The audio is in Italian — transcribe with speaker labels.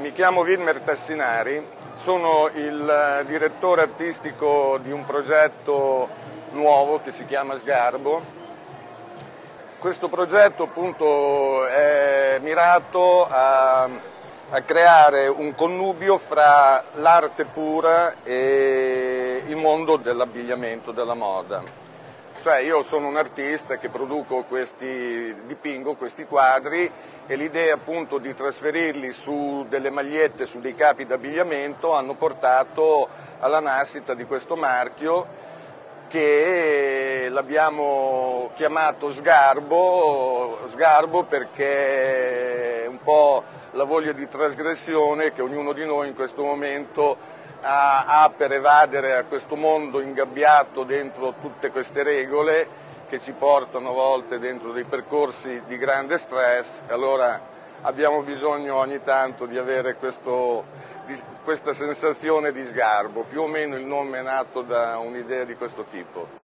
Speaker 1: Mi chiamo Wilmer Tassinari, sono il direttore artistico di un progetto nuovo che si chiama Sgarbo. Questo progetto appunto è mirato a, a creare un connubio fra l'arte pura e il mondo dell'abbigliamento, della moda. Cioè io sono un artista che produco questi, dipingo questi quadri e l'idea appunto di trasferirli su delle magliette, su dei capi d'abbigliamento hanno portato alla nascita di questo marchio che l'abbiamo chiamato Sgarbo, Sgarbo perché è un po' la voglia di trasgressione che ognuno di noi in questo momento ha, ha per evadere a questo mondo ingabbiato dentro tutte queste regole che ci portano a volte dentro dei percorsi di grande stress, allora abbiamo bisogno ogni tanto di avere questo, di, questa sensazione di sgarbo, più o meno il nome è nato da un'idea di questo tipo.